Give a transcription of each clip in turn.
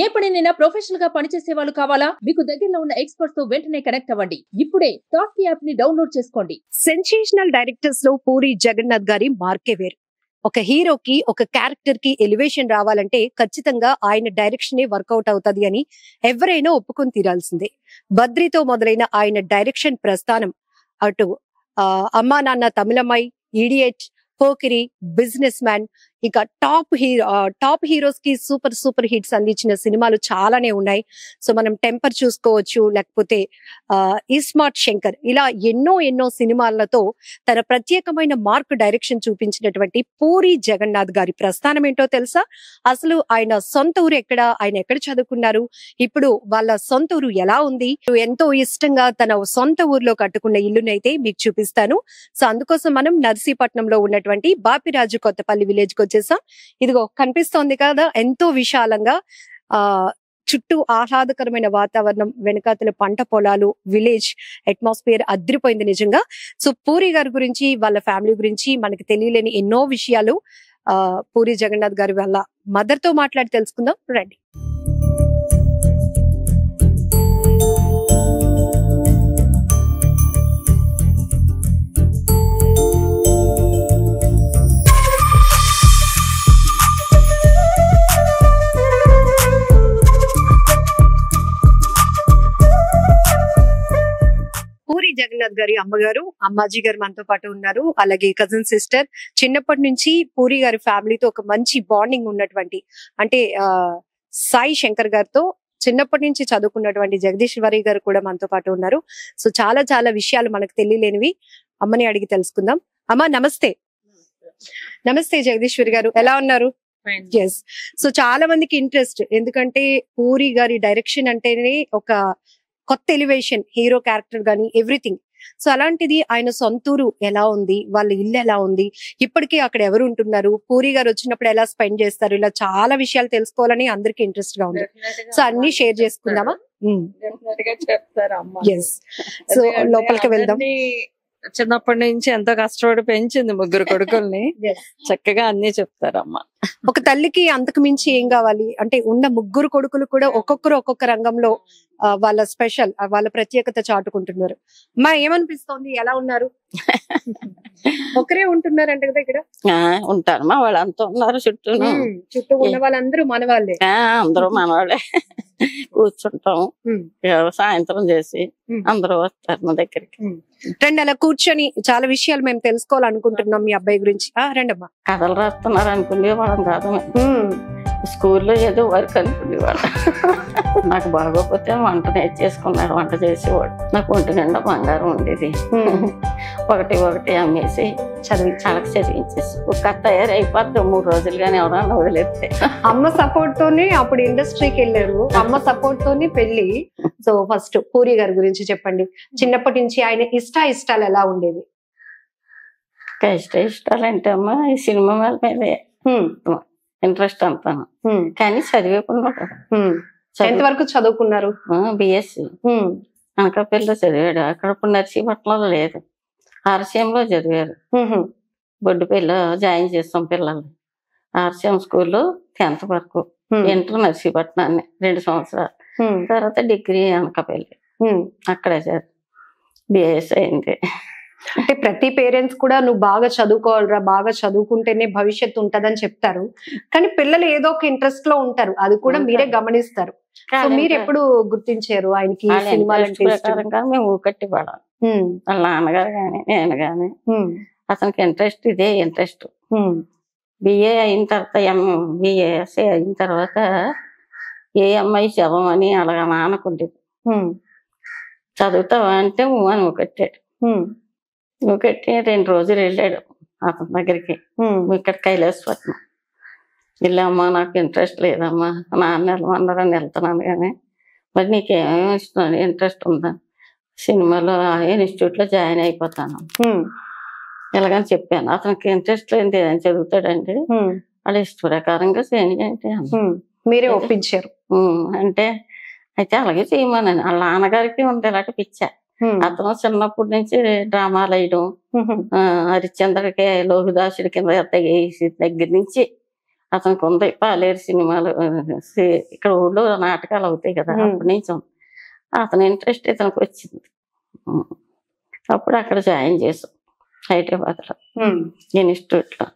ఏ పనినైనా ప్రొఫెషనల్గా పనిచేసే వాళ్ళు కావాలా? మీకు దగ్గరలో ఉన్న ఎక్స్పర్ట్స్తో వెంటనే కనెక్ట్ అవ్వండి. ఇప్పుడే టాక్ యాప్ని డౌన్లోడ్ చేసుకోండి. సెన్సేషనల్ డైరెక్టర్స్లో పూరి జగన్నాథ్ గారి మార్కే వేరు. ఒక హీరోకి ఒక క్యారెక్టర్కి ఎలివేషన్ రావాలంటే ఖచ్చితంగా ఆయన డైరెక్షన్ వర్కౌట్ అవుతది అని ఎవరైనా ఒప్పుకొని తీరాల్సిందే. బద్రితో మొదలైన ఆయన డైరెక్షన్ ప్రస్థానం. అటు అమ్మా నాన్న తమిళమై ఈడియట్ పోకిరి బిజినెస్ మ్యాన్ ఇక టాప్ హీరో టాప్ హీరోస్కి సూపర్ సూపర్ హిట్స్ అందించిన సినిమాలు చాలానే ఉన్నాయి. సో మనం టెంపర్ చూసుకోవచ్చు లేకపోతే ఆ, ఇస్మార్ట్ శంకర్ ఇలా ఎన్నో ఎన్నో సినిమాలతో తన ప్రత్యేకమైన మార్క్ డైరెక్షన్ చూపించినటువంటి పూరి జగన్నాథ్ గారి ప్రస్థానం ఏంటో తెలుసా? అసలు ఆయన సొంత ఊరు ఎక్కడ? ఆయన ఎక్కడ చదువుకున్నారు? ఇప్పుడు వాళ్ళ సొంత ఊరు ఎలా ఉంది? ఎంతో ఇష్టంగా తన సొంత ఊర్లో కట్టుకున్న ఇల్లునైతే మీకు చూపిస్తాను. సో అందుకోసం మనం నర్సీపట్నంలో ఉన్నటువంటి బాపిరాజు కొత్తపల్లి విలేజ్కి వచ్చేసాం. ఇదిగో కనిపిస్తోంది కదా ఎంతో విశాలంగా ఆ చుట్టూ ఆహ్లాదకరమైన వాతావరణం వెనకాతల పంట పొలాలు విలేజ్ అట్మాస్ఫియర్ అదిరిపోయింది నిజంగా. సో పూరి గారి గురించి వాళ్ళ ఫ్యామిలీ గురించి మనకి తెలియలేని ఎన్నో విషయాలు ఆ పూరి జగన్నాథ్ గారి వాళ్ళ మదర్తో మాట్లాడి తెలుసుకుందాం. రండి. జగన్నాథ్ గారి అమ్మగారు అమ్మాజీ గారు మనతో పాటు ఉన్నారు. అలాగే కజిన్ సిస్టర్ చిన్నప్పటి నుంచి పూరి గారి ఫ్యామిలీతో ఒక మంచి బాండింగ్ ఉన్నటువంటి అంటే సాయి శంకర్ గారితో చిన్నప్పటి నుంచి చదువుకున్నటువంటి జగదీశ్వరి గారు కూడా మనతో పాటు ఉన్నారు. సో చాలా చాలా విషయాలు మనకు తెలియలేనివి అమ్మని అడిగి తెలుసుకుందాం. అమ్మ నమస్తే. నమస్తే జగదీశ్వరి గారు. ఎలా ఉన్నారు? ఎస్ సో చాలా మందికి ఇంట్రెస్ట్ ఎందుకంటే పూరి గారి డైరెక్షన్ అంటేనే ఒక కొత్త ఎలివేషన్ హీరో క్యారెక్టర్ గానీ ఎవ్రీథింగ్. సో అలాంటిది ఆయన సొంతూరు ఎలా ఉంది? వాళ్ళ ఇల్లు ఎలా ఉంది? ఇప్పటికీ అక్కడ ఎవరు ఉంటున్నారు? పూరి గారు వచ్చినప్పుడు ఎలా స్పెండ్ చేస్తారు? ఇలా చాలా విషయాలు తెలుసుకోవాలని అందరికి ఇంట్రెస్ట్గా ఉంది. సో అన్ని షేర్ చేసుకుందామా? ఎస్ సో లోపలికి వెళ్దాం. చిన్నప్పటి నుంచి ఎంతో కష్టపడి పెంచింది ముగ్గురు కొడుకుల్ని. చక్కగా అన్ని చెప్తారమ్మ ఒక తల్లికి అంతకు మించి ఏం కావాలి? అంటే ఉన్న ముగ్గురు కొడుకులు కూడా ఒక్కొక్కరు ఒక్కొక్క రంగంలో వాళ్ళ స్పెషల్ వాళ్ళ ప్రత్యేకత చాటుకుంటున్నారు. మా ఏమనిపిస్తోంది? ఎలా ఉన్నారు? ఒకరే ఉంటున్నారంట కదా ఇక్కడ. ఆ, ఉంటారమ్మా వాళ్ళంతా ఉన్నారు చుట్టూ చుట్టూ ఉన్న వాళ్ళందరూ మన వాళ్ళే అందరూ మనవాళ్ళే. కూర్చుంటాం. ఉమ్, ఇక సాయంత్రం చేసి. అందరూ వస్తారు మా దగ్గరికి. రండి అలా కూర్చొని చాలా విషయాలు మేము తెలుసుకోవాలనుకుంటున్నాం మీ అబ్బాయి గురించి. రండమ్మా. కథలు రాస్తున్నారు అనుకునేవాళ్ళం కాదు స్కూల్లో ఏదో వర్క్ అనుకునేవాడు నాకు బాగోకపోతే వంట నేర్చేసుకున్నాడు వంట చేసేవాడు. నాకు ఒంటి నిండా బంగారం ఉండేది. ఒకటి ఒకటి అమ్మేసి చదివి చాలకు చదివించేసి. ఒక తయారైపోద్ది మూడు రోజులు కానీ ఎవరన్నా వదిలేస్తే. అమ్మ సపోర్ట్ తోనే అప్పుడు ఇండస్ట్రీకి వెళ్ళారు. అమ్మ సపోర్ట్ తోనే పెళ్ళి సో ఫస్ట్ పూరి గారి గురించి చెప్పండి. చిన్నప్పటి నుంచి ఆయన ఇష్ట ఇష్టాలు ఎలా ఉండేవి? ఇష్ట ఇష్టాలు అంటే అమ్మా ఈ సినిమా వాళ్ళ మీదే. ఇంట్రెస్ట్ అంతాను కానీ చదివేకున్నాడు ఉమ్. ఎంతవరకు చదువుకున్నారు? బిఎస్సి అనకాపల్లిలో చదివాడు. అక్కడ ఇప్పుడు నర్సీపట్నంలో లేదు. ఆర్సీఎంలో చదివారు. ఉహు, బొడ్డుపల్లిలో జాయిన్ చేస్తాం పిల్లల్ని. ఆర్సీఎం స్కూల్లో టెన్త్ వరకు. ఇంటర్ నర్సీపట్నాన్ని రెండు సంవత్సరాలు. తర్వాత డిగ్రీ అనకాపల్లి. అక్కడే చదివి బిఎస్ అయింది. అంటే ప్రతి పేరెంట్స్ కూడా నువ్వు బాగా చదువుకోవాలరా బాగా చదువుకుంటేనే భవిష్యత్తు ఉంటదని చెప్తారు. కానీ పిల్లలు ఏదో ఒక ఇంట్రెస్ట్లో ఉంటారు. అది కూడా మీరే. గమనిస్తారు. సో మీరు ఎప్పుడు గుర్తించారు ఆయనకి మేము ఊకట్టి పడాలి. వాళ్ళ నాన్నగారు కానీ నేను కానీ ఉమ్, అతనికి ఇంట్రెస్ట్ ఇదే ఇంట్రెస్ట్ బిఏ అయిన తర్వాత ఎం బిఏఎస్ఏ అయిన తర్వాత ఏ అమ్మాయి చదవమని అలాగా నాన్నకుండేది ఉమ్, చదువుతావా అంటే అని ఒకట్టాడు ఉమ్, ఒకటి రెండు రోజులు వెళ్ళాడు అతని దగ్గరికి. ఇక్కడ కైలాసపట్నం. వెళ్ళమ్మా నాకు ఇంట్రెస్ట్ లేదమ్మా. నాన్న వెళ్ళమన్నారని వెళ్తున్నాను కానీ మరి నీకేమేమి ఇష్టం? ఇంట్రెస్ట్ ఉందా? సినిమాలో ఇన్స్టిట్యూట్లో జాయిన్ అయిపోతాను. ఉమ్, ఇలాగని చెప్పాను. అతనికి ఇంట్రెస్ట్ లేనిది ఏదైనా చదువుతాడండి వాళ్ళ ఇష్ట ప్రకారంగా చేయండి. మీరే ఒప్పించారు. అంటే అయితే అలాగే చేయమని వాళ్ళ నాన్నగారికి ఉంది ఇలాంటి పిచ్చ. అతను చిన్నప్పటి నుంచి డ్రామాలు వేయడం హరిశ్చంద్రకి లోహిదాసుడి కింద వేసి దగ్గర నుంచి అతనికి ఉంది పాలేరు సినిమాలు ఇక్కడ ఊళ్ళో నాటకాలు అవుతాయి కదా. అప్పటి నుంచి. అతని ఇంట్రెస్ట్ ఇతనికి వచ్చింది. అప్పుడు అక్కడ జాయిన్ చేసాం హైదరాబాద్లో. ఉమ్, ఇన్స్టిట్యూట్లో.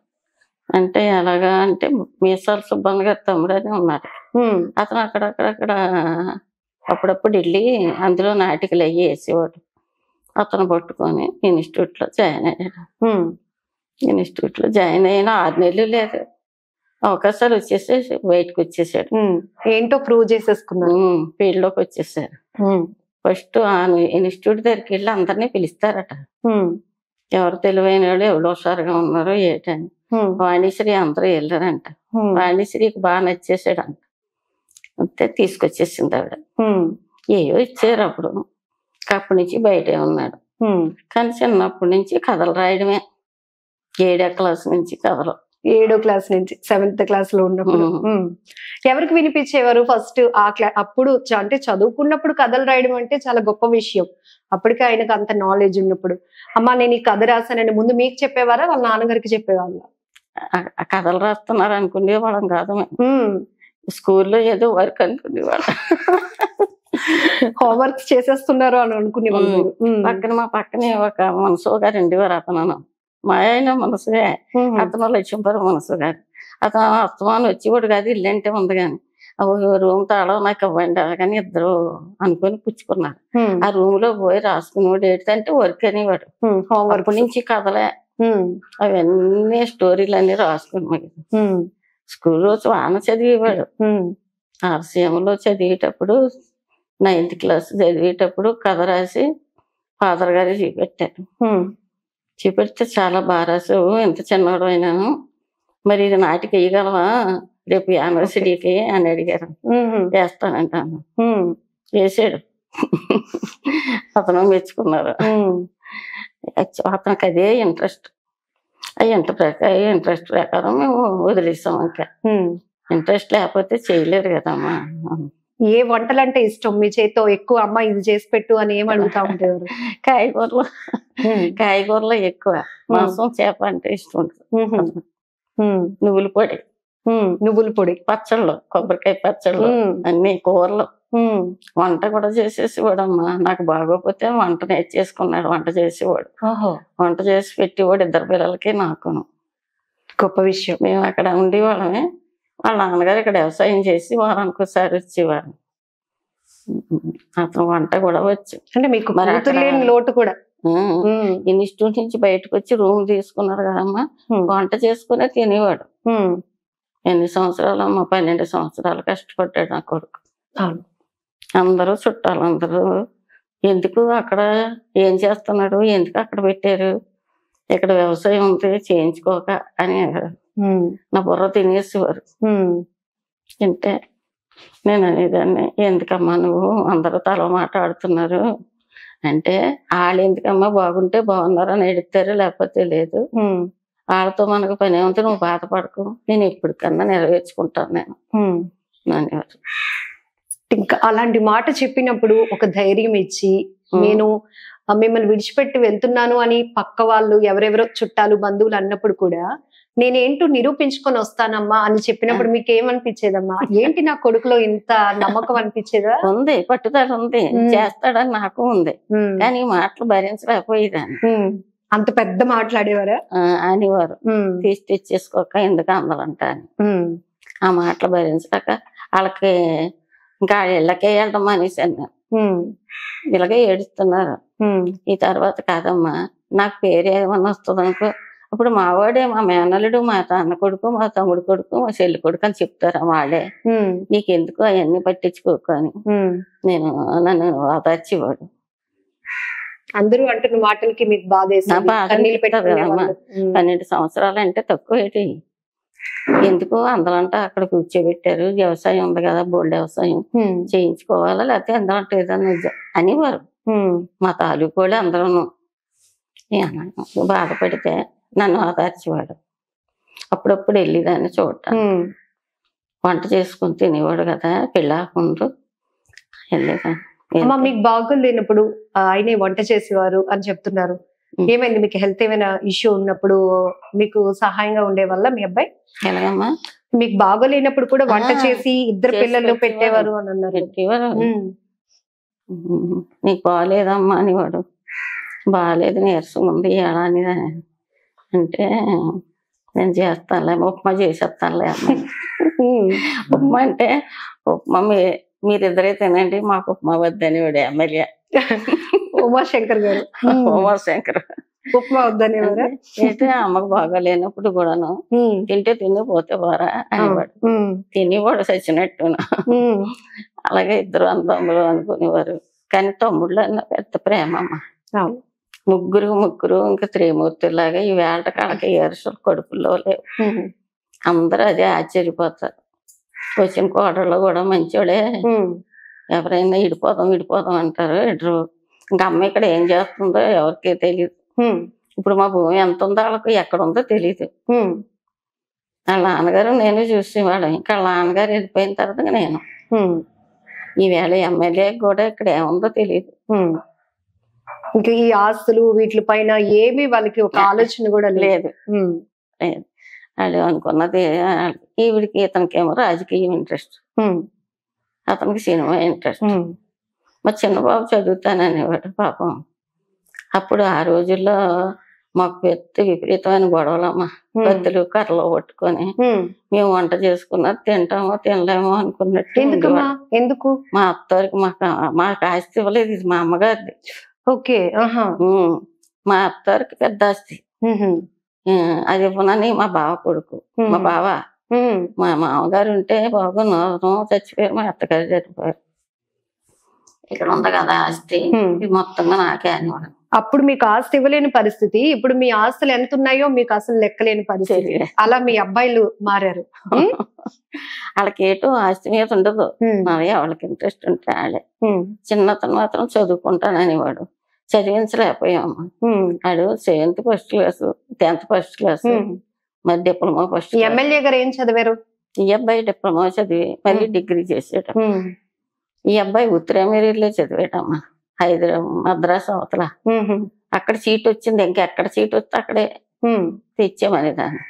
అంటే ఎలాగా అంటే మీసాల సుబ్బన్న గారి తమ్ముడు అని ఉన్నాడు ఉమ్, అతను అక్కడక్కడక్కడ అప్పుడప్పుడు వెళ్ళి అందులో నాటికలు అయ్యి వేసేవాడు. అతను పట్టుకొని ఇన్స్టిట్యూట్లో జాయిన్ అయ్యాడు. ఇన్స్టిట్యూట్లో జాయిన్ అయిన ఆరు నెలలు లేదు. అవకాశాలు వచ్చేసి బయటకు వచ్చేసాడు. ఏంటో ప్రూవ్ చేసేసుకున్నారు. ఫీల్డ్లోకి వచ్చేసారు ఫస్ట్ ఆ ఇన్స్టిట్యూట్ దగ్గరికి వెళ్ళి అందరినీ పిలుస్తారట. ఎవరు తెలివైన వాళ్ళు ఎవరు హుషారుగా ఉన్నారో ఏంటని వాణిశ్రీ అందరూ వెళ్ళారంట. వాణిశ్రీకి బాగా నచ్చేసాడంట అంతే తీసుకొచ్చేసింది ఆవిడ. ఏవో ఇచ్చారు అప్పుడు. అప్పటి నుంచి బయటే ఉన్నాడు. కానీ చిన్నప్పటి నుంచి కథలు రాయడమే. ఏడో క్లాస్ నుంచి కథలు. ఏడో క్లాస్ నుంచి సెవెంత్ క్లాస్లో ఉన్నప్పుడు. ఎవరికి వినిపించేవారు? ఫస్ట్ ఆ క్లా అప్పుడు అంటే చదువుకున్నప్పుడు కథలు రాయడం అంటే చాలా గొప్ప విషయం. అప్పటికే ఆయనకు అంత నాలెడ్జ్ ఉన్నప్పుడు. అమ్మా నేను ఈ కథ రాశానని ముందు మీకు చెప్పేవారా? వాళ్ళ నాన్నగారికి చెప్పేవాళ్ళ? కథలు రాస్తున్నారు అనుకునేవాళ్ళం కాదు మేము. స్కూల్లో ఏదో వర్క్ అనుకునేవాళ్ళం. హోంవర్క్స్ చేసేస్తున్నారు అని అనుకునేవాళ్ళు. పక్కన మా పక్కనే ఒక మనసు గారు ఉండేవారు అతను మా ఆయన మనసుగా. అతను లక్ష్మీపురం మనసు గారు. అతను అస్తమానం వచ్చేవాడు కాదు ఇల్లు అంటే ఉంది కానీ రూమ్ తాళం నాకు ఇవ్వండి అలాగని ఇద్దరు అనుకొని పుచ్చుకున్నారు. ఆ రూమ్లో పోయి రాసుకునేవాడు ఏంటంటే వర్క్ అనేవాడు. హోంవర్క్ అప్పటి నుంచి కథలే. అవన్నీ స్టోరీలు అన్ని రాసుకుని ఉమ్. స్కూల్ రోజు వాన చదివేవాడు. ఆర్సీఎంలో చదివేటప్పుడు నైన్త్ క్లాస్ చదివేటప్పుడు కథ రాసి ఫాదర్ గారు చూపెట్టారు. చూపెడితే చాలా బాగా రాసావు ఎంత చిన్నవాడు అయినాను మరి ఇది నాటికి వేయగలవా రేపు యూనివర్సిటీకి అని అడిగారు. వేస్తానంటాను. వేసాడు అతను మెచ్చుకున్నారు అతనికి అదే ఇంట్రెస్ట్ ఆ ఇంటర్ ప్రకారం ఇంట్రెస్ట్ ప్రకారం మేము వదిలేసాం ఇంకా. ఇంట్రెస్ట్ లేకపోతే చేయలేరు కదమ్మా. ఏ వంటలు అంటే ఇష్టం? మీ చేతితో ఎక్కువ అమ్మ ఇది చేసి పెట్టు అని ఏం అడుగుతా ఉంటారు? కాయగూరలు. కాయగూరలు ఎక్కువ. మాంసం చేప అంటే ఇష్టం ఉంటుంది. నువ్వుల పొడి. నువ్వుల పొడి. పచ్చళ్ళు కొబ్బరికాయ పచ్చళ్ళు. అన్ని కూరలు. వంట కూడా చేసేసేవాడమ్మా. నాకు బాగోపోతే వంట నేర్చేసుకున్నాడు వంట చేసేవాడు. వంట చేసి పెట్టేవాడు ఇద్దరు పిల్లలకి నాకు గొప్ప విషయం. మేము అక్కడ ఉండేవాళ్ళమే. వాళ్ళ నాన్నగారు ఇక్కడ వ్యవసాయం చేసి వారానికి ఒకసారి వచ్చేవారు. అతను వంట కూడా వచ్చు. అంటే మీకు లోటు కూడా. ఇన్స్టిట్యూట్ నుంచి బయటకు వచ్చి రూమ్ తీసుకున్నారు కదమ్మా. వంట చేసుకునే తినేవాడు. ఎన్ని సంవత్సరాలు అమ్మా? పన్నెండు సంవత్సరాలు కష్టపడ్డాడు నా కొడుకు. అవును. అందరూ చుట్టాలు అందరూ ఎందుకు అక్కడ ఏం చేస్తున్నాడు ఎందుకు అక్కడ పెట్టారు ఇక్కడ వ్యవసాయం ఉంది చేయించుకోక అని. నా బుర్ర తినేసేవారు. తింటే నేను అనేదాన్ని ఎందుకమ్మా నువ్వు అందరూ తల మాట్లాడుతున్నారు అంటే వాళ్ళు ఎందుకమ్మా బాగుంటే బాగున్నారు అని ఎడుతారు లేకపోతే లేదు. వాళ్ళతో మనకు పని ఏముంది నువ్వు బాధపడకు నేను ఎప్పటికన్నా నెరవేర్చుకుంటాను నేను. అనేవారు ఇంకా అలాంటి మాట చెప్పినప్పుడు ఒక ధైర్యం ఇచ్చి. నేను మిమ్మల్ని విడిచిపెట్టి వెళ్తున్నాను అని పక్క వాళ్ళు ఎవరెవరో చుట్టాలు బంధువులు అన్నప్పుడు కూడా నేనేంటో నిరూపించుకొని వస్తానమ్మా అని చెప్పినప్పుడు మీకు ఏమనిపించేదమ్మా ఏంటి నా కొడుకులో ఇంత నమ్మకం అనిపించేదా ఉంది పట్టుదల ఉంది. చేస్తాడని నాకు ఉంది. కానీ మాటలు భరించలేకపోయేదాన్ని. అంత పెద్ద మాట్లాడేవారా అనేవారు. తీసి తెచ్చేసుకోక ఎందుకు అందలంట అని ఉమ్. ఆ మాటలు భరించలేక వాళ్ళకి ఇంకా ఇళ్ళకే వెళ్ళడం నేను. ఉమ్. ఇలాగే ఏడుస్తున్నారు. ఈ తర్వాత కాదమ్మా నాకు పేరు ఏమన్నా వస్తుంది అనుకో అప్పుడు మా వాడే మా మేనల్లుడు మా అన్న కొడుకు మా తమ్ముడు కొడుకు మా చెల్లి కొడుకు అని చెప్తారు ఉమ్. నీకెందుకు అవన్నీ పట్టించుకోకు అని. నేను నన్ను ఓదార్చేవాడు అందరూ అంటున్న మాటలకి మీకు బాధ పన్నెండు సంవత్సరాలు అంటే తక్కువ ఏంటి ఎందుకు అందులంటే అక్కడ కూర్చోబెట్టారు. వ్యవసాయం ఉంది కదా బోల్డ్ వ్యవసాయం చేయించుకోవాలా లేకపోతే ఎందుకంటే ఏదన్నా అనేవారు. మా తాలూకు వాళ్ళు అందరూ బాధపడితే నన్ను ఆదర్చేవాడు. అప్పుడప్పుడు వెళ్ళేదాన్ని చూడటం వంట చేసుకుని తినేవాడు కదా పెళ్ళాకుంటూ వెళ్ళేదాన్ని. మీకు బాగోలు లేనప్పుడు ఆ, ఆయనే వంట చేసేవారు అని చెప్తున్నారు. ఏమైంది? మీకు హెల్త్ ఏమైనా ఇష్యూ ఉన్నప్పుడు మీకు సహాయంగా ఉండే వల్ల మీ అబ్బాయి? ఎలాగమ్మా? మీకు బాగోలేనప్పుడు కూడా వంట చేసి ఇద్దరు పిల్లలు పెట్టేవారు. అని అన్నారు. పెట్టేవారు. నీకు బాగాలేదమ్మా అనేవాడు. బాగాలేదు నీరసం ఉంది ఎలా అని. అంటే నేను చేస్తానులే ఉప్మా చేసేస్తానులే ఉప్మా అంటే ఉప్మా మీ మీరిద్దరే తినండి మాకు ఉప్మా వద్దని వాడు ఎమ్మెల్యే. ఉమాశంకర్ గారు. ఉమ్, ఉమాశంకర్. ఉప్మా వద్దనేవారా అయితే అమ్మకు బాగాలేనప్పుడు కూడాను ఉమ్, తింటే తిని పోతే పోరా అనేవాడు. ఉమ్, తినేవాడు చచ్చినట్టును. అలాగే ఇద్దరు అన్నదమ్ములు అనుకునేవారు. కానీ తమ్ముళ్ళు అన్న పెద్ద ప్రేమ అమ్మ. ముగ్గురు ముగ్గురు ఇంకా త్రిమూర్తులాగా ఈ వేళ కాళ్ళకి ఏరుసలు కడుపుల్లో లేవు. అందరూ అదే ఆశ్చర్యపోతారు. వచ్చిన కోడళ్ళు కూడా మంచోడే ఎవరైనా ఇడిపోదాం ఇడిపోదాం అంటారు. ఇడ్రు ఇంకా అమ్మ ఇక్కడ ఏం చేస్తుందో ఎవరికి తెలియదు ఇప్పుడు మా భూమి ఎంత ఉందో వాళ్ళకి ఎక్కడ ఉందో తెలియదు వాళ్ళ నాన్నగారు నేను చూసేవాళ్ళం. ఇంకా వాళ్ళ నాన్నగారు వెళ్ళిపోయిన తర్వాత నేను. ఈవేళ ఎమ్మెల్యే కూడా ఇక్కడ ఏముందో తెలియదు. ఇంకా ఈ ఆస్తులు వీటి పైన ఏమీ వాళ్ళకి ఒక ఆలోచన కూడా లేదు. లేదు. వాళ్ళు అనుకున్నది ఈవిడికి ఇతనికేమో రాజకీయం ఇంట్రెస్ట్. అతనికి సినిమా ఇంట్రెస్ట్. మా చిన్నబాబు చదువుతాననేవాడు పాపం. అప్పుడు ఆ రోజుల్లో మాకు పెద్ద విపరీతమైన గొడవలమ్మ. కత్తులు కర్రలు పట్టుకొని. మేము వంట చేసుకున్నది తింటామో తినలేమో అనుకున్నట్టు. ఎందుకు? మా అత్తవారికి మాకు మాకు ఆస్తి ఇవ్వలేదు ఇది మా అమ్మగారిది. ఓకే. మా అత్తవారికి పెద్ద ఆస్తి. అది ఇవ్వనని మా బావ కొడుకు. మా బావ. మా మామగారు ఉంటే బాబు నోరు చచ్చిపోయారు మా అత్తగారు చచ్చిపోయారు ఇక్కడ ఉంది కదా ఆస్తి. ఇది మొత్తంగా నాకే అనేవాడు అప్పుడు మీకు ఆస్తి ఇవ్వలేని పరిస్థితి. ఇప్పుడు మీ ఆస్తులు ఎంత ఉన్నాయో మీకు అసలు లెక్కలేని పరిస్థితి. అలా మీ అబ్బాయిలు మారారు. వాళ్ళకి ఏటో ఆస్తి మీద ఉండదు. మరి వాళ్ళకి ఇంట్రెస్ట్ ఉంటే వాళ్ళే. చిన్నతను మాత్రం చదువుకుంటాననేవాడు. చదివించలేకపోయాము. ఉమ్, వాడు seventh first class tenth first class. మరి డిప్లొమా ఫస్ట్ ఎమ్మెల్యే గారు ఏం చదివారు? ఈ అబ్బాయి డిప్లొమా చదివి మళ్ళీ. డిగ్రీ చేసాడు ఈ అబ్బాయి ఉత్తరామేరీలో చదివాడమ్మా. హైదరాబాద్ మద్రాసు అవతల. అక్కడ సీట్ వచ్చింది. ఇంకెక్కడ సీట్ వస్తే అక్కడే తెచ్చామని దాన్ని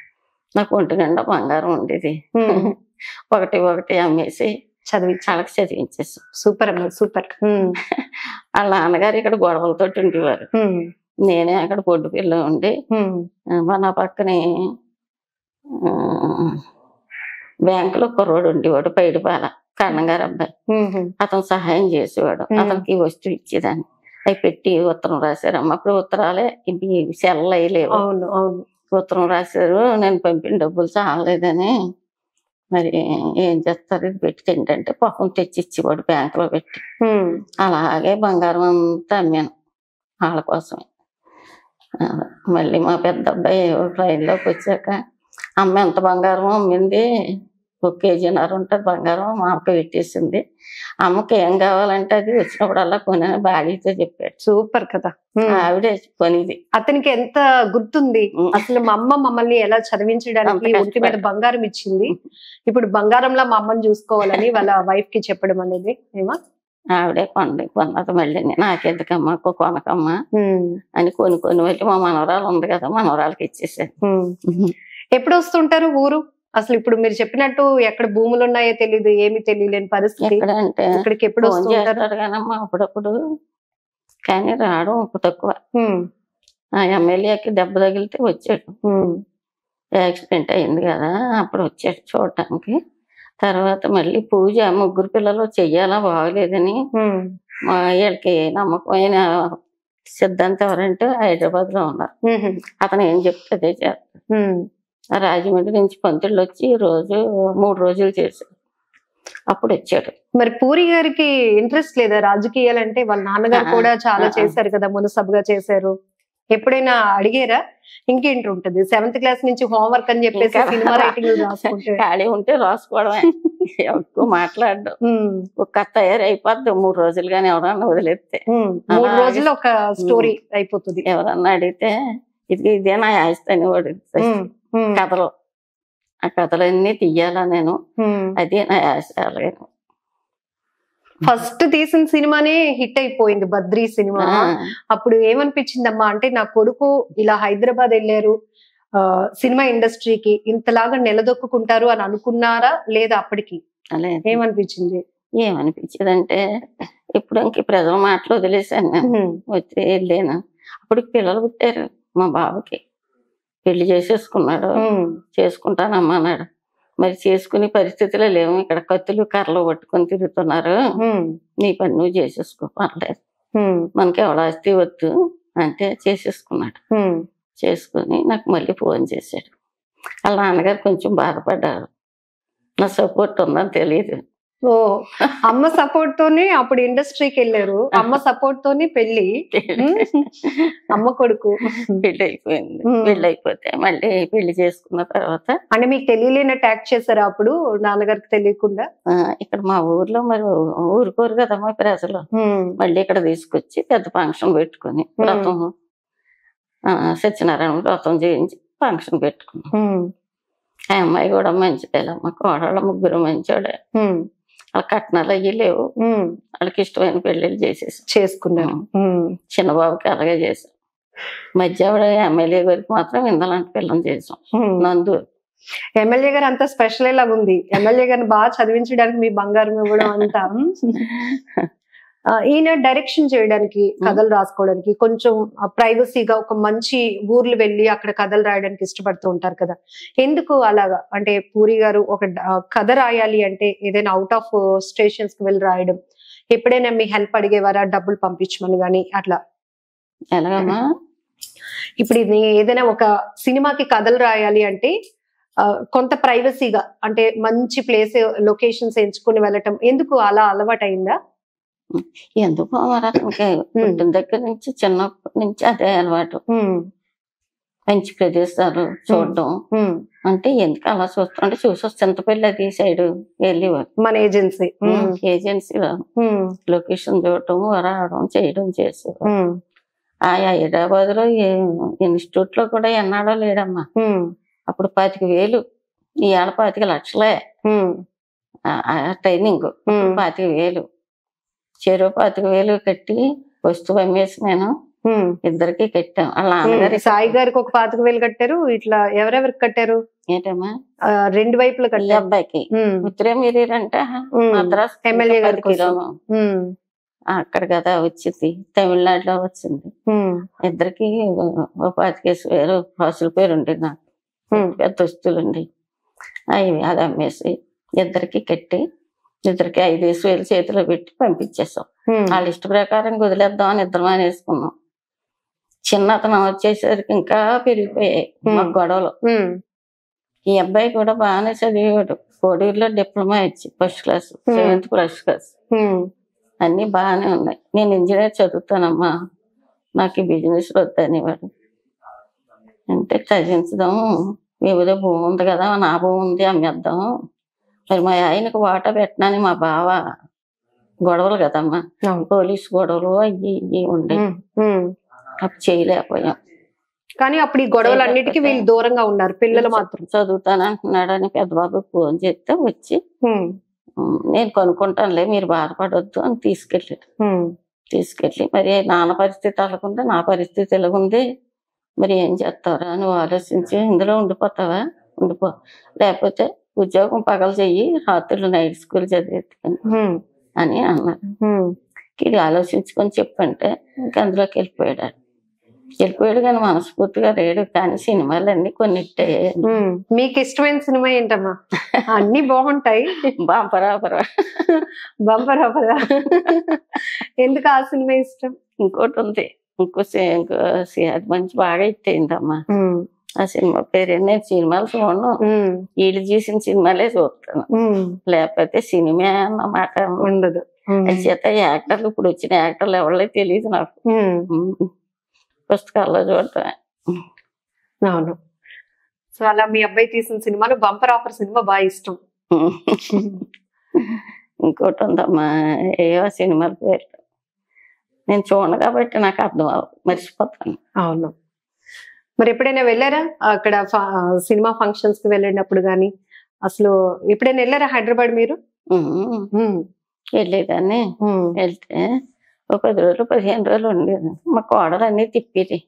నాకు ఒంటి నిండా బంగారం ఉండేది. ఒకటి ఒకటి అమ్మేసి చదివించారు వాళ్ళకి చదివించేసి. సూపర్ అమ్మ సూపర్. వాళ్ళ నాన్నగారు ఇక్కడ గొడవలతో ఉండేవారు. నేనే అక్కడ పొడ్డు పిల్ల ఉండి మన పక్కనే బ్యాంకులో కుర్రోడు ఉండేవాడు పైడిపాల. కన్నగారు అబ్బాయి అతను సహాయం చేసేవాడు. అతనికి వస్తువు ఇచ్చేదాన్ని. అవి పెట్టి ఉత్తరం రాశారమ్మ అప్పుడు ఉత్తరాలే ఇవి సెల్ అయ్యలేవు ఉత్తరం రాశారు. నేను పంపిన డబ్బులు చాలలేదని మరి ఏం చేస్తారు? ఇది పెట్టి తింటంటే పాపం తెచ్చి ఇచ్చేవాడు బ్యాంకులో పెట్టి. అలాగే బంగారం అంతా అమ్మాను వాళ్ళ కోసమే మళ్ళీ మా పెద్ద అబ్బాయి ట్రైన్లోకి వచ్చాక అమ్మ ఎంత బంగారం అమ్మింది. ఒక కేజీన్నర ఉంటుంది బంగారం మా అక్క పెట్టేసింది. అమ్మకి ఏం కావాలంటే అది వచ్చినప్పుడల్లా కొని బాడీతో చెప్పాడు. సూపర్ కదా. ఆవిడే కొనిది. అతనికి ఎంత గుర్తుంది. అసలు మా అమ్మ మమ్మల్ని ఎలా చదివించడానికి ఒంటి మీద. బంగారం ఇచ్చింది. ఇప్పుడు బంగారంలా మా అమ్మని చూసుకోవాలని వాళ్ళ వైఫ్కి చెప్పడం అనేది ఏమా? ఆవిడే కొండ కొన్నది మళ్ళీ నాకెందుకమ్మా కొనకమ్మా అని కొని కొని వెళ్ళి మా మనవరాలు ఉంది కదా మనవరాలకి ఇచ్చేసాను. ఎప్పుడు వస్తుంటారు ఊరు? అసలు ఇప్పుడు మీరు చెప్పినట్టు ఎక్కడ భూములు ఉన్నాయో తెలియదు ఏమి తెలియలేని పరిస్థితి. ఇక్కడికి ఎప్పుడు ఫోన్ వస్తుంటారు చేస్తాడు కానమ్మా అప్పుడప్పుడు. కానీ రావడం ఒక తక్కువ. ఆ ఎమ్మెల్యేకి దెబ్బ తగిలితే వచ్చాడు. యాక్సిడెంట్ అయింది కదా అప్పుడు వచ్చాడు చూడటానికి. తర్వాత మళ్ళీ పూజ ముగ్గురు పిల్లలు చెయ్యాలా బాగలేదని మా వీళ్ళకి నమ్మకమైన సిద్ధాంతం ఎవరంటే హైదరాబాద్లో ఉన్నారు అతను ఏం చెప్తే అదే. ఆ రాజమండ్రి నుంచి పంతులు వచ్చి రోజు మూడు రోజులు చేశారు. అప్పుడు వచ్చాడు. మరి పూరి గారికి ఇంట్రెస్ట్ లేదా? రాజకీయాలంటే వాళ్ళ నాన్నగారు కూడా చాలా. చేశారు కదా మునసబ్గా చేశారు. ఎప్పుడైనా అడిగారా? ఇంకేంటి ఉంటది? సెవెంత్ క్లాస్ నుంచి హోంవర్క్ అని చెప్పేసి సినిమా రైటింగ్ ఖాళీ ఉంటే రాసుకోవడమే. ఎక్కువ మాట్లాడడం. ఒక తయారైపోద్ది మూడు రోజులు కానీ ఎవరన్నా వదిలేస్తే. మూడు. రోజుల్లో ఒక స్టోరీ అయిపోతుంది. ఎవరన్నా అడిగితే ఇది ఇదే నా ఆస్తి అనేవాడు కథలు. ఆ కథలన్నీ తీయాలా నేను. అదే నా ఆశ అలాగే ఫస్ట్ తీసిన సినిమానే హిట్ అయిపోయింది బద్రీ సినిమా. అప్పుడు ఏమనిపించిందమ్మా అంటే నా కొడుకు ఇలా హైదరాబాద్ వెళ్ళారు ఆ, సినిమా ఇండస్ట్రీకి ఇంతలాగా నిలదొక్కుంటారు అని అనుకున్నారా లేదా అప్పటికి? అలా ఏమనిపించింది? ఏమనిపించేదంటే ఇప్పుడు ఇంక ప్రజల మాటలు ఉమ్, వచ్చి వెళ్ళాను. అప్పుడు పిల్లలు పుట్టారు మా బాబుకి పెళ్ళి చేసేసుకున్నాడు. చేసుకుంటానమ్మా అన్నాడు. మరి చేసుకునే పరిస్థితిలో లేవు. ఇక్కడ కత్తులు కర్రలు పట్టుకొని తిరుగుతున్నారు. నీ పని నువ్వు చేసేసుకో పర్లేదు. మనకి ఎవడ ఆస్తి వద్దు అంటే చేసేసుకున్నాడు. చేసుకుని నాకు మళ్ళీ ఫోన్ చేశాడు. వాళ్ళ నాన్నగారు కొంచెం బాధపడ్డారు. నా సపోర్ట్ ఉందని తెలియదు ఓ అమ్మ సపోర్ట్ తోనే అప్పుడు ఇండస్ట్రీకి వెళ్ళారు. అమ్మ సపోర్ట్ తోనే పెళ్ళి అమ్మ కొడుకు. పెళ్ళి అయిపోయింది. పెళ్ళి అయిపోతే మళ్ళీ పెళ్ళి చేసుకున్న తర్వాత అంటే మీకు తెలియలేనట్టు యాక్ట్ చేశారా అప్పుడు? నాన్నగారికి తెలియకుండా? ఇక్కడ మా ఊర్లో మరి ఊరుకోరు కదమ్మా ప్రజలు మళ్ళీ ఇక్కడ తీసుకొచ్చి పెద్ద ఫంక్షన్ పెట్టుకుని వ్రతం ఆ, సత్యనారాయణ వ్రతం చేయించి ఫంక్షన్ పెట్టుకున్నాం. ఆ అమ్మాయి కూడా మంచిదేలమ్మ. కోడళ్ళ ముగ్గురు మంచోడే. వాళ్ళ కట్నాలు అయ్యి లేవు. వాళ్ళకి ఇష్టమైన పెళ్ళిళ్ళు చేసేసి. చేసుకున్నారు. ఉమ్, చిన్నబాబుకి అలాగే చేసాం. మధ్య ఆవిడ ఎమ్మెల్యే గారికి మాత్రం ఇందలాంటి పిల్లని చేసాం. నందు. ఎమ్మెల్యే గారు అంత స్పెషల్ లాగా ఉంది ఎమ్మెల్యే గారిని బాగా చదివించడానికి మీ బంగారం ఇవ్వడం అంతా. ఈయన డైరెక్షన్ చేయడానికి కథలు రాసుకోవడానికి కొంచెం ప్రైవసీగా ఒక మంచి ఊర్లు వెళ్ళి అక్కడ కథలు రాయడానికి ఇష్టపడుతూ ఉంటారు కదా. ఎందుకు అలాగా? అంటే పూరి గారు ఒక కథ రాయాలి అంటే ఏదైనా అవుట్ ఆఫ్ స్టేషన్స్కి వెళ్ళి రాయడం. ఎప్పుడైనా మీ హెల్ప్ అడిగేవారా? డబ్బులు పంపించమని కానీ అట్లా? ఎలాగమ్మా? ఇప్పుడు ఇది ఏదైనా ఒక సినిమాకి కథలు రాయాలి అంటే కొంత ప్రైవసీగా అంటే మంచి ప్లేస్ లొకేషన్స్ ఎంచుకుని వెళ్ళటం. ఎందుకు అలా అలవాటైందా? ఎందుకో మరి అతనికి పుట్టిన దగ్గర నుంచి చిన్నప్పటి నుంచి అదే అలవాటు. మంచి ప్రదేశాలు చూడడం. అంటే ఎందుకు అలా చూస్తుంటే చూసి చింతపల్లి అది సైడ్ వెళ్ళి మన ఏజెన్సీ. ఏజెన్సీలో లొకేషన్ చూడటం రావడం చేయడం చేసి ఆ హైదరాబాద్లో ఇన్స్టిట్యూట్లో కూడా ఎన్నాడో లేడమ్మా. అప్పుడు పాతిక వేలు. ఇవాళ పాతిక లక్షలే. ఆ ట్రైనింగ్. పాతిక వేలు. చెరువు పాతిక వేలు కట్టి వస్తువు అమ్మేసి నేను ఇద్దరికి కట్టాం. వాళ్ళ నాన్నగారి సాయి గారికి ఒక పాతిక వేలు కట్టారు. ఇట్లా ఎవరెవరికి కట్టారు? ఏంటమ్మా? రెండు వైపులు ఈ కట్టారు. అబ్బాయికి. ఉత్తరే మీరంటే మద్రాస్ ఎమ్మెల్యే గారి పది కోసం. కిలోలు. ఉమ్, అక్కడ కదా వచ్చింది. తమిళనాడులో వచ్చింది. ఇద్దరికి పాతికేసి వేలు హాస్టల్ పేరు ఉండేది నాకు. పెద్ద వస్తువులు ఉండి. అవి అది అమ్మేసి ఇద్దరికి కట్టి ఇద్దరికి ఐదేసి వేలు చేతిలో పెట్టి పంపించేసాం వాళ్ళ ఇష్ట ప్రకారం వదిలేద్దాం అని ఇద్దరం అనేసుకున్నాం. చిన్న అతను వచ్చేసరికి ఇంకా పెరిగిపోయాయి మా. గొడవలు. ఈ అబ్బాయి కూడా బాగానే చదివాడు కోడూరులో డిప్లొమా ఇచ్చి first class. Seventh first class. అన్ని బాగానే ఉన్నాయి. నేను ఇంజనీర్ చదువుతానమ్మా నాకు ఈ బిజినెస్ వద్దనేవాడు అంటే చదివించదాం వివిధ భూమి ఉంది కదా నా భూమి ఉంది అమ్మేద్దాం. మరి మా ఆయనకు వాటా పెట్టనని మా బావ గొడవలు కదమ్మా. పోలీస్ గొడవలు అయ్యి ఇవి ఉండే. అప్పుడు చేయలేకపోయాం. కానీ అప్పుడు ఈ గొడవలన్నిటికీ వీళ్ళు దూరంగా ఉన్నారు పిల్లలు మాత్రం. చదువుతానంటున్నాడని పెద్ద బాబుకి ఫోన్ చేస్తే వచ్చి ఉమ్, "ఉమ్, నేను కొనుక్కుంటానులే మీరు బాధపడొద్దు అని తీసుకెళ్ళాడు. తీసుకెళ్ళి మరి నాన్న పరిస్థితి అలాగుంది? నా పరిస్థితి ఇలాగుంది మరి ఏం చేస్తారా నువ్వు ఆలోచించి ఇందులో ఉండిపోతావా? ఉండిపో. లేకపోతే ఉద్యోగం పగలు చెయ్యి రాత్రులు నైట్ స్కూల్ చదివేట్టుకుని అని అన్నారు. ఇది ఆలోచించుకొని చెప్పంటే ఇంకా అందులోకి వెళ్ళిపోయాడు. వెళ్ళిపోయాడు కానీ మనస్ఫూర్తిగా లేడు. కానీ సినిమాలన్నీ కొన్ని ఇట్టాయి ఉమ్. మీకు ఇష్టమైన సినిమా ఏంటమ్మా? అన్ని బాగుంటాయి. బాంపరాపరా బంపర్ అవ్వదా ఎందుకు ఆ సినిమా ఇష్టం? ఇంకోటి ఉంది. ఇంకో ఇంకో అది మంచి బాగా ఇట్టయిందమ్మా ఆ సినిమా పేరు నేను సినిమాలు చూడను. వీళ్ళు చేసిన సినిమాలే చూస్తాను. లేకపోతే సినిమా అన్నమాట ఉండదు. చేత యాక్టర్లు ఇప్పుడు వచ్చిన యాక్టర్లు ఎవరో తెలియదు నాకు. పుస్తకాల్లో చూడటం అవును. సో అలా మీ అబ్బాయి తీసిన సినిమాలో బంపర్ ఆఫర్ సినిమా బాగా ఇష్టం. ఇంకోటి ఉందమ్మా ఏవో సినిమాల పేర్లు. నేను చూడను కాబట్టి నాకు అర్థం అవ్వదు. మర్చిపోతాను. అవును. మరి ఎప్పుడైనా వెళ్ళారా? అక్కడ సినిమా ఫంక్షన్స్కి వెళ్ళినప్పుడు గానీ అసలు ఎప్పుడైనా వెళ్ళారా హైదరాబాద్ మీరు? వెళ్ళేదాన్ని. వెళ్తే ఒక పది రోజులు పదిహేను రోజులు ఉండేది. మా కోడలు అన్ని తిప్పేది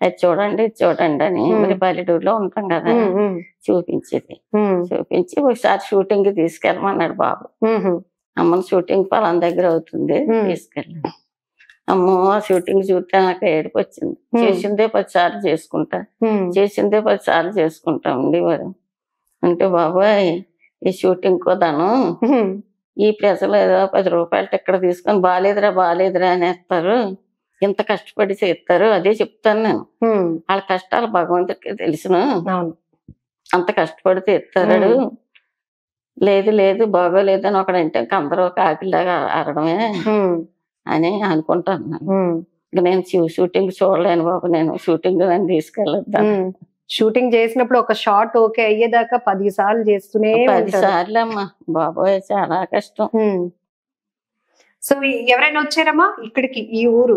అది చూడండి చూడండి అని. మరి పల్లెటూరులో ఉంటాం కదా. చూపించేది. చూపించి ఒకసారి షూటింగ్కి తీసుకెళ్ళమన్నాడు బాబు. అమ్మని షూటింగ్ పలానా దగ్గర అవుతుంది ఉమ్. అమ్మో ఆ షూటింగ్ చూస్తే నాకు ఏడుపు వచ్చింది. చేసిందే పదిసార్లు చేసుకుంటా. చేసిందే పదిసార్లు చేసుకుంటా ఉండేవారు అంటే బాబాయ్ ఈ షూటింగ్ కోదాను ఈ ప్రజలు ఏదో పది రూపాయలు ఇక్కడ తీసుకొని బాగాలేదురా బాగాలేదురా అనేస్తారు. ఇంత కష్టపడి చేస్తారు. అదే చెప్తాను నేను. వాళ్ళ కష్టాలు భగవంతుడికి తెలుసును. అంత కష్టపడితే ఎత్తాడు లేదు లేదు బాగోలేదు అని ఒకడంటే ఇంక అందరూ కాకిలాగా ఉమ్, అని అనుకుంటాను నేను. షూటింగ్ చూడలేను బాబు నేను షూటింగ్ నన్ను తీసుకెళ్ళొద్దా ఉమ్. షూటింగ్ చేసినప్పుడు ఒక షాట్ ఓకే అయ్యేదాకా పది సార్లు చేస్తూనే పది. సార్లు అమ్మా బాబోయ్ చాలా కష్టం. సో ఎవరైనా వచ్చారమ్మా? ఇక్కడికి ఈ ఊరు.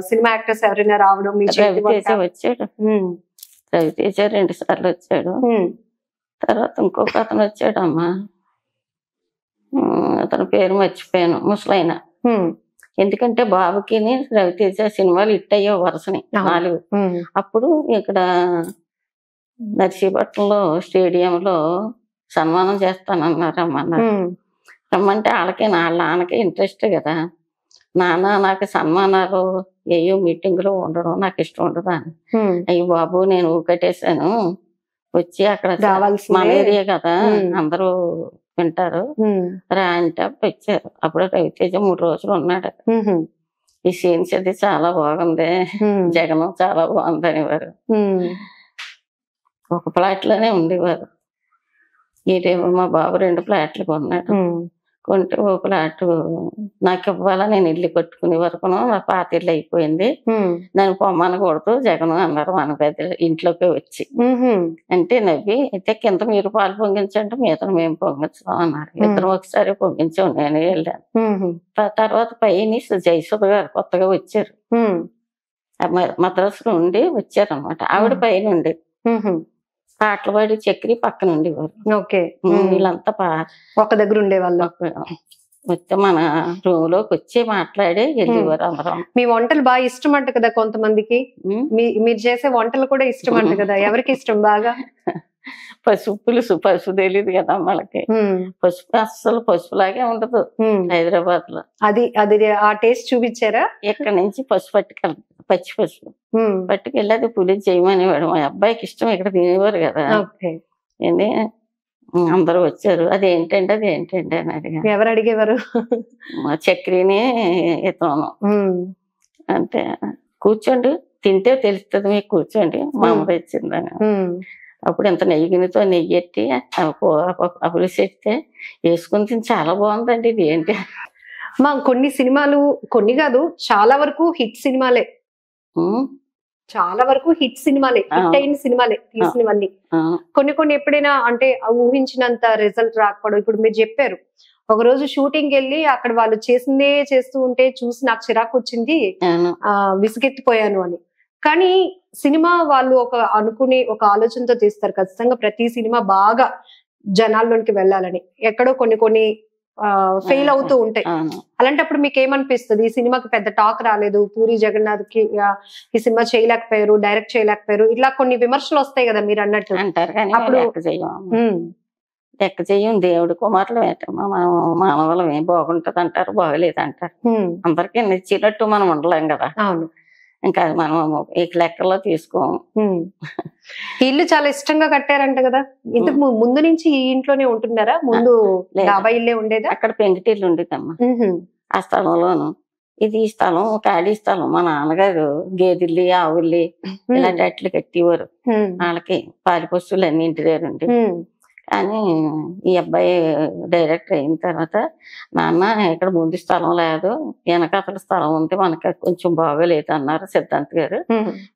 సినిమా యాక్టర్స్ ఎవరైనా రావడం రవితేజ? వచ్చాడు. రవితేజ రెండు సార్లు వచ్చాడు. తర్వాత ఇంకొక అతను వచ్చాడు అమ్మా ఉమ్, అతని పేరు మర్చిపోయాను ముసలైన. ఎందుకంటే బాబుకి రవితేజ సినిమాలు హిట్ అయ్యో వరుసని. నాలుగు అప్పుడు ఇక్కడ నర్సీపట్నంలో స్టేడియంలో సన్మానం చేస్తానన్నారు రమ్మన్నారు రమ్మంటే వాళ్ళకి వాళ్ళ నాన్నకి ఇంట్రెస్ట్ కదా నాన్న నాకు సన్మానాలు ఏయో మీటింగులు ఉండడం నాకు ఇష్టం ఉండదు. అయ్యి బాబు నేను ఊకటేశాను వచ్చి అక్కడ. మన ఏరియా కదా. అందరూ వింటారు రా అంటే అప్పుడు వచ్చారు అప్పుడు రవితేజ మూడు రోజులు ఉన్నాడు. ఈ సీన్స్ అది చాలా బాగుంది. జగనం చాలా బాగుంది అనేవారు. ఒక ఫ్లాట్లోనే ఉండేవారు. ఈడేమో మా బాబు రెండు ఫ్లాట్లు కొన్నాడు. కొంటే ఓ ఫ్లాట్ నాకు ఇవ్వాలా నేను ఇల్లు కట్టుకునే వరకు నా పాత ఇల్లు అయిపోయింది. దాన్ని పొమ్మనకూడదు జగన్ అన్నారు మన పెద్ద ఇంట్లోకి వచ్చి. అంటే నవ్వి అయితే కింద మీరు పాలు పొంగించండి మీద మేము పొంగించడం అన్నారు. ఇద్దరు ఒకసారి పొంగించాం నేను వెళ్ళాను. తర్వాత పైన జయసుధ గారు కొత్తగా వచ్చారు. మద్రాసులో ఉండి వచ్చారనమాట ఆవిడ. పైన ఉండి పాడి చక్రి పక్కన ఉండేవారు ఓకే. వీళ్ళంతా ఒక దగ్గర ఉండేవాళ్ళు. వచ్చి మన రూమ్లోకి వచ్చి మాట్లాడి వెళ్ళేవారు అందరం. మీ వంటలు బాగా ఇష్టం అంట కదా కొంతమందికి. మీరు చేసే వంటలు కూడా ఇష్టం అంట కదా. ఎవరికి ఇష్టం బాగా? పసుపు పులుసు పసుపు తెలియదు కదా మనకి పసుపు అస్సలు పసుపులాగే ఉండదు. హైదరాబాద్లో అది అది ఆ టేస్ట్ చూపించారా? ఇక్కడ నుంచి పసుపు పట్టుకెళ్ళి పచ్చి పసుపు. పట్టుకెళ్ళి అది పులి చేయమనేవాడు మా అబ్బాయికి ఇష్టం ఇక్కడ తినేవారు కదా. ఏంటి అందరూ వచ్చారు. అది ఏంటంటే అది ఏంటంటే అని అడిగా. ఎవరు అడిగేవారు? మా చక్రిని ఇతను. అంటే కూర్చోండి. తింటే తెలుస్తుంది మీకు కూర్చోండి. మా అమ్మ తెచ్చిందని. అప్పుడు ఇంత నెయ్యినితో నెయ్యి ఎట్టి పులుసు ఎత్తే వేసుకుని తిని చాలా బాగుందండి. ఇది ఏంటి? మా కొన్ని సినిమాలు కొన్ని కాదు చాలా వరకు హిట్ సినిమాలే. చాలా వరకు హిట్ సినిమాలే హిట్. అయిన సినిమాలే తీసినవన్నీ. కొన్ని కొన్ని ఎప్పుడైనా అంటే ఊహించినంత రిజల్ట్ రాకపోవడం ఇప్పుడు మీరు చెప్పారు. ఒక రోజు షూటింగ్ వెళ్ళి అక్కడ వాళ్ళు చేసిందే చేస్తూ ఉంటే చూసి నాకు చిరాకు వచ్చింది విసిగెత్తిపోయాను అని. కానీ సినిమా వాళ్ళు ఒక అనుకునే ఒక ఆలోచనతో తీస్తారు. ఖచ్చితంగా ప్రతి సినిమా బాగా జనాల్లోనికి వెళ్ళాలని. ఎక్కడో కొన్ని కొన్ని ఫెయిల్ అవుతూ ఉంటాయి. అలాంటప్పుడు మీకు ఏమనిపిస్తుంది ఈ సినిమాకి పెద్ద టాక్ రాలేదు. పూరి జగన్నాథ్కి ఈ సినిమా చేయలేకపోయారు డైరెక్ట్ చేయలేకపోయారు. ఇట్లా కొన్ని విమర్శలు వస్తాయి కదా మీరు అన్నట్టు. అంటారు అప్పుడు- లెక్క చెయ్యం దేవుడి కుమారులు మానవులం ఏం బాగుంటది అంటారు బాగలేదు అంటారు అందరికీ నచ్చినట్టు మనం ఉండలేం కదా. అవును. ఇంకా మనం ఈ లెక్కలో తీసుకోము. ఇల్లు చాలా ఇష్టంగా కట్టారంట కదా. ఇంతకు ముందు నుంచి ఈ ఇంట్లోనే ఉంటున్నారా? ముందు. డాబా ఇల్లే ఉండేదా? అక్కడ పెంకిటిల్లు ఉండేదమ్మా. ఆ స్థలంలోను. ఇది ఈ స్థలం ఖాళీ స్థలం. మా నాన్నగారు గేదెల్లి ఆవుల్లి ఇలాంటి అట్లు కట్టేవారు. వాళ్ళకి పాలి పశువులు అన్ని ఇంటి దగ్గర ఉండి. కానీ ఈ అబ్బాయి డైరెక్టర్ అయిన తర్వాత నాన్న ఇక్కడ ముందు స్థలం లేదు. వెనకాతల స్థలం ఉంది మనకి కొంచెం బాగోలేదు అన్నారు సిద్ధాంత్ గారు.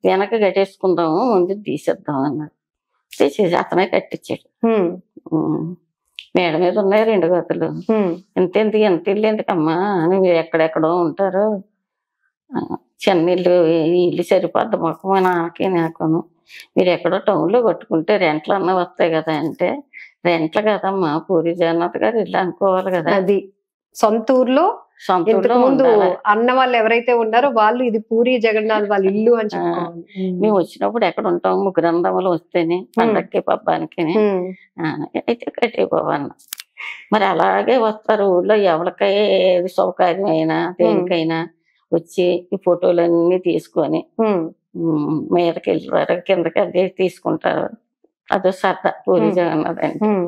వెనక కట్టేసుకుందాము ముందు తీసేద్దాం అన్నారు. తీసేసి అతనే కట్టించాడు. మేడ మీద ఉన్నాయి రెండు గదులు ఎంత ఎందుకు ఎంత ఇల్లు ఎందుకమ్మా? అని మీరు ఎక్కడెక్కడో ఉంటారు. చిన్న ఇల్లు ఇల్లు సరిపోద్ది మాకు మా నాన్నకి నాకును. మీరు ఎక్కడో టౌన్లో కట్టుకుంటే రెంట్లు అన్న వస్తాయి కదా అంటే రెంట్లు కదమ్మా పూరి జగన్నాథ్ గారు ఇల్లు అనుకోవాలి కదా. అది సొంత ఊర్లో ముందు. అన్న వాళ్ళు ఎవరైతే ఉన్నారో వాళ్ళు ఇది పూరి జగన్నాథ్ వాళ్ళ ఇల్లు అని చెప్పుకోవాలి. మేము వచ్చినప్పుడు ఎక్కడ ఉంటాం? ముగ్గురు అందములు వస్తేనే పండక్కి పబ్బానికి అయితే కట్టిపోవన్న మరి అలాగే వస్తారు ఊళ్ళో ఎవరికై ఏది సౌకర్యమైనా దేనికైనా వచ్చి ఈ ఫోటోలన్నీ తీసుకొని మీదకి వెళ్తారు కిందకి అది తీసుకుంటారు అదో సరదా పూరి. జగన్నాథ్ అంటే.